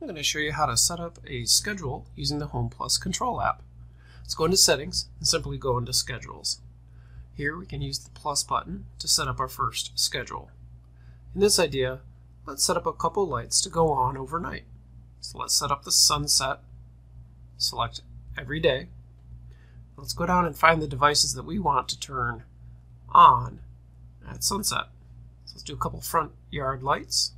I'm going to show you how to set up a schedule using the Home Plus Control app. Let's go into Settings and simply go into Schedules. Here we can use the plus button to set up our first schedule. In this idea, let's set up a couple lights to go on overnight. So let's set up the sunset, select every day. Let's go down and find the devices that we want to turn on at sunset. So let's do a couple front yard lights.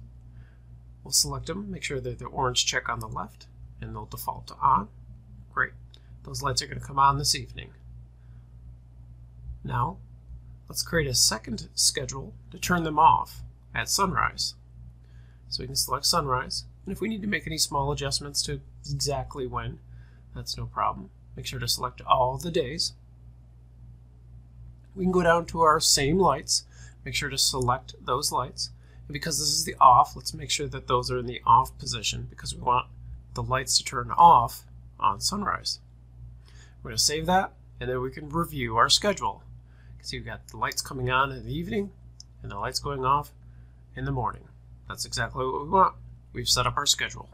We'll select them, make sure that the orange check on the left, and they'll default to on. Great. Those lights are going to come on this evening. Now, let's create a second schedule to turn them off at sunrise. So we can select sunrise, and if we need to make any small adjustments to exactly when, that's no problem. Make sure to select all the days. We can go down to our same lights, make sure to select those lights, because this is the off, let's make sure that those are in the off position because we want the lights to turn off on sunrise. We're going to save that and then we can review our schedule. See, we've got the lights coming on in the evening and the lights going off in the morning. That's exactly what we want. We've set up our schedule.